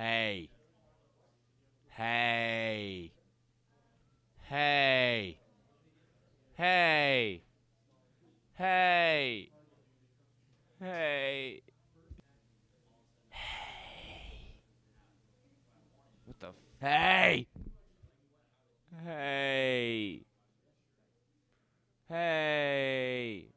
Hey. Hey. Hey. Hey. Hey. Hey. What the? F- hey. Hey. Hey.